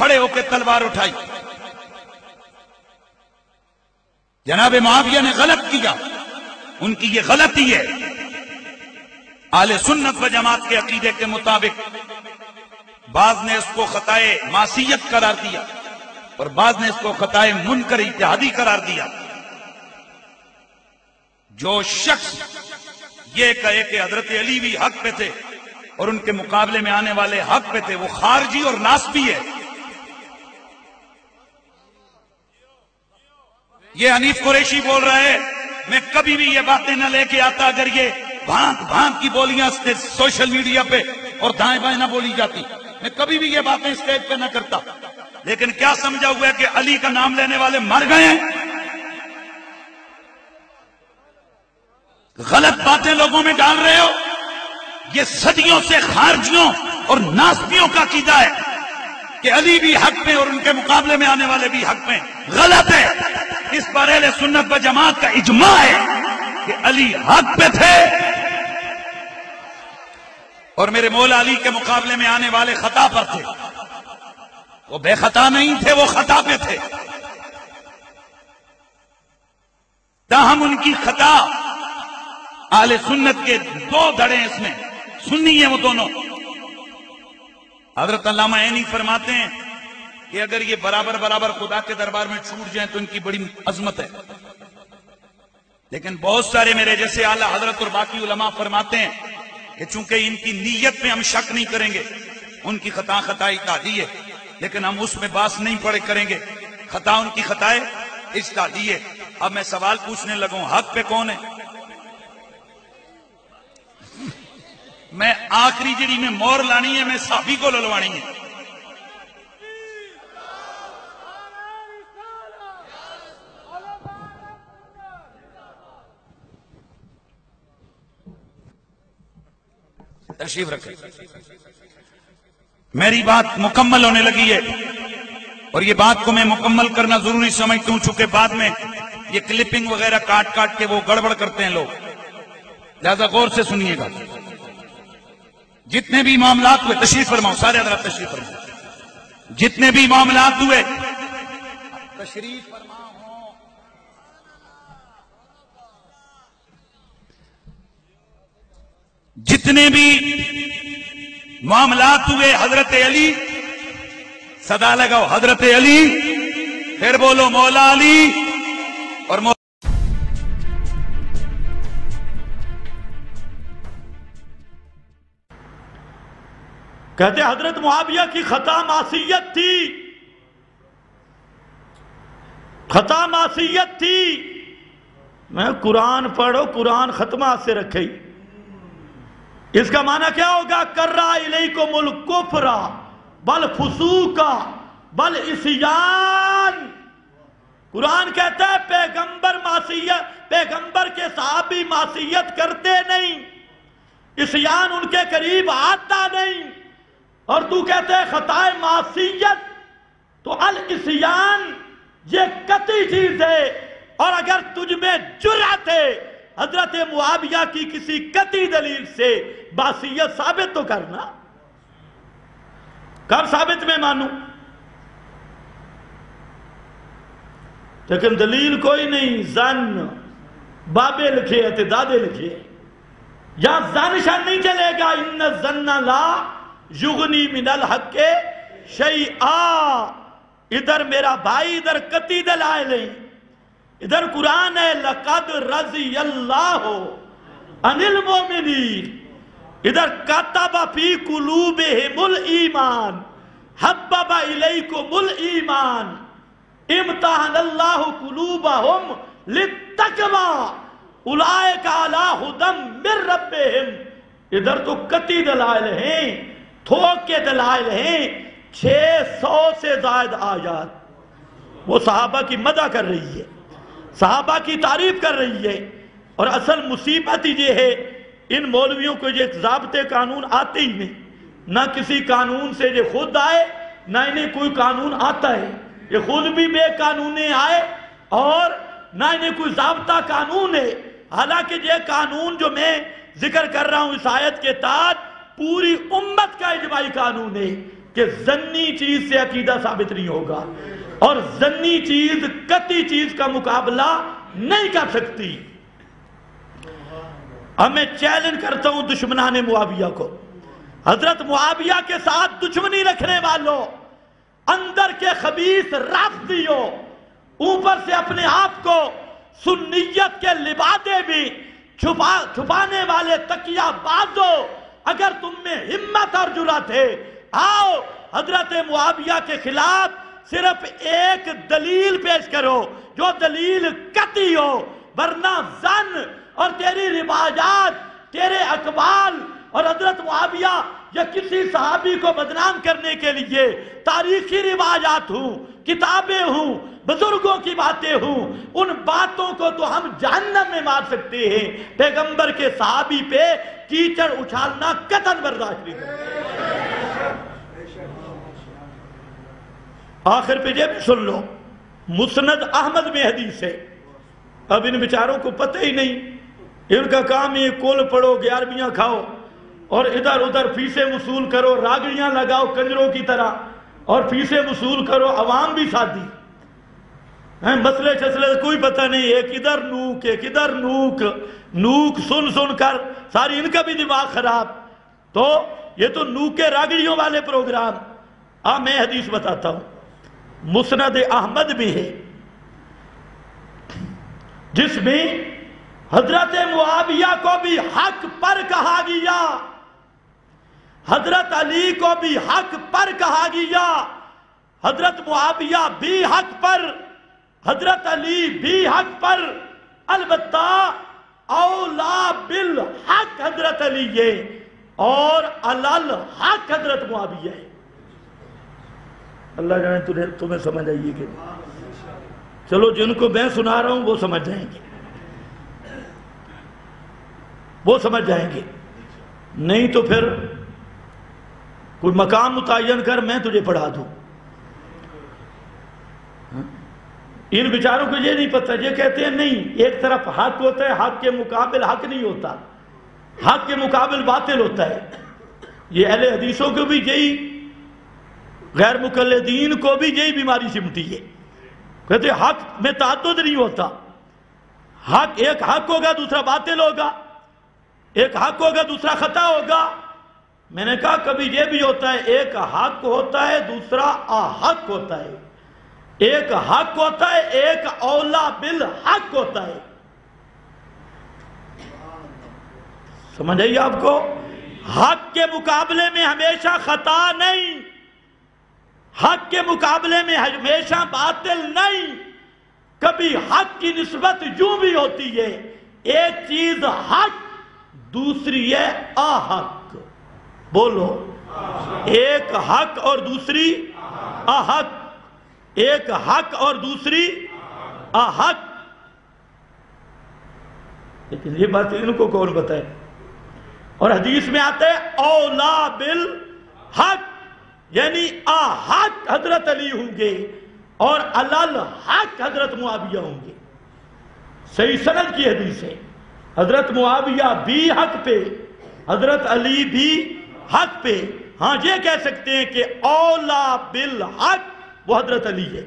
کھڑے ہو کے تلوار اٹھائی۔ جناب معاویہ نے غلط کیا۔ ان کی یہ غلطی ہے۔ آل سنت و جماعت کے عقیدے کے مطابق بعض نے اس کو خطائے معصیت قرار دیا اور بعض نے اس کو خطائے منکر اتحادی قرار دیا۔ جو شخص یہ کہے کہ حضرت علی بھی حق پہ تھے اور ان کے مقابلے میں آنے والے حق پہ تھے، وہ خارجی اور ناسبی ہے۔ یہ حنیف قریشی بول رہا ہے میں کبھی بھی یہ باتیں نہ لے کے آتا اگر یہ بھانک بھانک کی بولیاں سوشل میڈیا پہ اور دائیں بائیں نہ بولی جاتی۔ میں کبھی بھی یہ باتیں اسٹیج پہ نہ کرتا۔ لیکن کیا سمجھا ہوا ہے کہ علی کا نام لینے والے مر گئے ہیں؟ غلط باتیں لوگوں میں ڈال رہے ہو؟ یہ صدیوں سے خارجیوں اور ناسبیوں کا قیدہ ہے کہ علی بھی حق میں اور ان کے مقابلے میں آنے والے بھی حق میں غلط ہے۔ اس پر اہل سنت و جماعت کا اجماع ہے کہ علی حق پہ تھے اور میرے مولا علی کے مقابلے میں آنے والے خطا پر تھے۔ وہ بے خطا نہیں تھے، وہ خطا پہ تھے۔ تاہم ان کی خطا آل سنت کے دو دڑے اس میں۔ سنی ہیں وہ دونوں۔ حضرت علامہ عینی فرماتے ہیں کہ اگر یہ برابر برابر خدا کے دربار میں چھوٹ جائیں تو ان کی بڑی عظمت ہے۔ لیکن بہت سارے میرے جیسے اعلیٰ حضرت اور باقی علماء فرماتے ہیں کہ چونکہ ان کی نیت میں ہم شک نہیں کریں گے، ان کی خطا خطائی تعدی ہے، لیکن ہم اس میں باس نہیں پڑے کریں گے۔ خطا ان کی خطائے اس تعدی ہے۔ اب میں سوال پوچھنے لگوں، حق پہ کون ہے؟ میں آخری جڑی میں مور لانی ہے، میں صحابی کو للوانی ہے۔ تشریف رکھے۔ میری بات مکمل ہونے لگی ہے۔ اور یہ بات کو میں مکمل کرنا ضروری سمجھتا ہوں، چونکہ بعد میں یہ کلپنگ وغیرہ کاٹ کاٹ کے وہ گڑبڑ کرتے ہیں لوگ۔ لہذا غور سے سنیے گا۔ جتنے بھی معاملات ہوئے، تشریف فرماؤ، سارے حضرات تشریف فرماؤ۔ جتنے بھی معاملات ہوئے، تشریف فرماؤ۔ جتنے بھی معاملات ہوئے حضرت علی، صدا لگاؤ، حضرت علی، پھر بولو مولا علی اور مولا کہتے حضرت معاویہ کی خطا معصیت تھی۔ خطا معصیت تھی۔ میں قرآن پڑھو، قرآن ختمہ سے رکھے۔ اس کا معنی کیا ہوگا؟ کرا الیکم الکفرا بل فسوقا بل اسیان۔ قرآن کہتا ہے، پیغمبر معصیت، پیغمبر کے صحابی معصیت کرتے نہیں، اسیان ان کے قریب آتا نہیں۔ اور تو کہتے ہیں، خطائے معصیت۔ تو الاسیان، یہ قطعی چیز ہے۔ اور اگر تجھ میں جرات ہے حضرت معاویہ کی کسی قطعی دلیل سے باصیت ثابت تو کرنا؟ کب ثابت میں مانوں۔ لیکن دلیل کوئی نہیں، زن، بابے لکھے ہے دادے لکھے۔ یا زن شان نہیں چلے گا۔ ان زن لا یغنی من الحق شیئا۔ ادھر میرا بھائی، ادھر قطعی دلائل ہیں۔ ادھر قرآن ہے، لقد رضی اللہ عن المومنین ادھر کتب فی قلوبہم الایمان، حبب الیکم الایمان۔ امتحن اللہ قلوبہم للتقوی اولئک علی ہدم من ربہم۔ ادھر تو قطعی دلائل ہیں تھوک کے دلائل ہیں، چھ سو سے زائد آیات۔ وہ صحابہ کی مدہ کر رہی ہے۔ صحابہ کی تعریف کر رہی ہے اور اصل مصیبت ہی یہ ہے، ان مولویوں کو یہ ضابطے قانون آتے ہی نہیں۔ نہ کسی قانون سے یہ خود آئے، نہ انہیں کوئی قانون آتا ہے۔ یہ خود بھی بے قانونے آئے اور نہ انہیں کوئی ضابطہ قانون ہے۔ حالانکہ یہ قانون جو میں ذکر کر رہا ہوں اس آیت کے تحت، پوری امت کا اجماعی قانون ہے کہ زنی چیز سے عقیدہ ثابت نہیں ہوگا۔ اور زنی چیز، کتی چیز کا مقابلہ نہیں کر سکتی۔ اب میں چیلنج کرتا ہوں دشمنان معاویہ کو۔ حضرت معاویہ کے ساتھ دشمنی رکھنے والوں، اندر کے خبیص رافضیوں، اوپر سے اپنے آپ کو سنیت کے لبادے بھی چھپا، چھپانے والے تکیہ بازو اگر تم میں ہمت اور جرات ہے، آؤ حضرت معاویہ کے خلاف صرف ایک دلیل پیش کرو، جو دلیل کتی ہو، ورنہ زن اور تیری رواجات، تیرے اقبال اور حضرت معاویہ یا کسی صحابی کو بدنام کرنے کے لیے تاریخی رواجات ہوں، کتابیں ہوں، بزرگوں کی باتیں ہوں، ان باتوں کو تو ہم جہنم میں مار سکتے ہیں۔ پیغمبر کے صحابی پہ کیچڑ اچھالنا قتل برداشت نہیں کرتے۔ آخر پہ یہ بھی سن لو، مسند احمد میں حدیث ہے۔ اب ان بیچاروں کو پتہ ہی نہیں۔ ان کا کام یہ کول پڑو، گیارہویں کھاؤ اور ادھر ادھر فیسیں وصول کرو، راگڑیاں لگاؤ کنجروں کی طرح اور فیسیں وصول کرو، عوام بھی ساتھی مسئلے چسلے کوئی پتہ نہیں، ایک ادھر نوک، ایک ادھر نوک۔ نوک سن سن کر ساری ان کا بھی دماغ خراب۔ تو یہ تو نوک راگڑیوں والے پروگرام۔ آ، میں حدیث بتاتا ہوں۔ مسند احمد بھی ہے۔ جس میں حضرت معاویہ کو بھی حق پر کہا گیا۔ حضرت علی کو بھی حق پر کہا گیا۔ حضرت معاویہ بھی حق پر، حضرت علی بھی حق پر۔ البتہ اولا بالحق حضرت علی یہ اور الل حق حضرت معاویہ ہے۔ اللہ جانے تمہیں تمہیں سمجھ آئیے کہ چلو جن کو میں سنا رہا ہوں وہ سمجھ جائیں گے۔ وہ سمجھ جائیں گے۔ نہیں تو پھر کوئی مقام متعین کر میں تجھے پڑھا دوں۔ ہاں؟ ان بیچاروں کو یہ نہیں پتہ، یہ کہتے ہیں نہیں، ایک طرف حق ہوتا ہے، حق کے مقابل حق نہیں ہوتا۔ حق کے مقابل باطل ہوتا ہے۔ یہ اہل حدیثوں کو بھی یہی غیر مقلدین کو بھی یہی بیماری سمٹی ہے۔ کہتے ہیں حق میں تعدد نہیں ہوتا۔ حق ایک حق ہوگا دوسرا باطل ہوگا۔ ایک حق ہوگا دوسرا خطا ہوگا۔ میں نے کہا کبھی یہ بھی ہوتا ہے ایک حق ہوتا ہے دوسرا احق ہوتا ہے۔ ایک حق ہوتا ہے، ایک اولا بالحق ہوتا ہے۔ سمجھ آئیے آپ کو؟ حق کے مقابلے میں ہمیشہ خطا نہیں۔ حق کے مقابلے میں ہمیشہ باطل نہیں۔ کبھی حق کی نسبت یوں بھی ہوتی ہے، ایک چیز حق، دوسری ہے آحق بولو۔ ایک حق اور دوسری احق۔ ایک حق اور دوسری احق۔ لیکن یہ بات ان کو کون بتائے؟ اور حدیث میں آتا ہے اولا بالحق۔ یعنی احق حضرت علی ہوں گے اور الحق حضرت معاویہ ہوں گے۔ صحیح سند کی حدیث ہے۔ حضرت معاویہ بھی حق پہ، حضرت علی بھی حق پہ۔ ہاں یہ کہہ سکتے ہیں کہ اولا بالحق وہ حضرت علی ہے۔